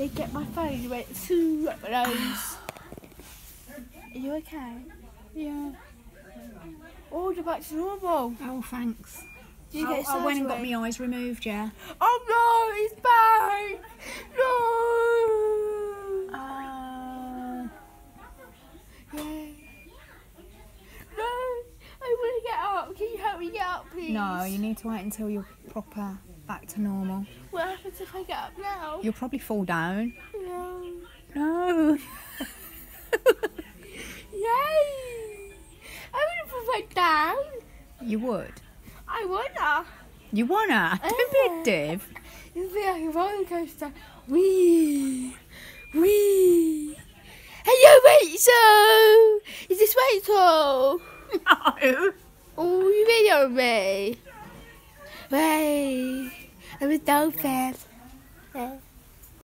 they get my phone and went through up my nose. Are you okay? Yeah. Oh, you're back to normal. Oh, thanks. Did you I, get I went and got my eyes removed, yeah. Oh no, he's back! No! Uh, Yay. No! I want to get up. Can you help me get up, please? no, you need to wait until you're proper back to normal. What happens if I get up now? You'll probably fall down. No. No. Yay! I wouldn't fall down. you would. I wanna. You wanna? Don't be a div. Be like a roller coaster. Wee! Wee! Hello, Rachel! Is this Rachel? No. Oh, you made video me. Wait. I'm a dolphin.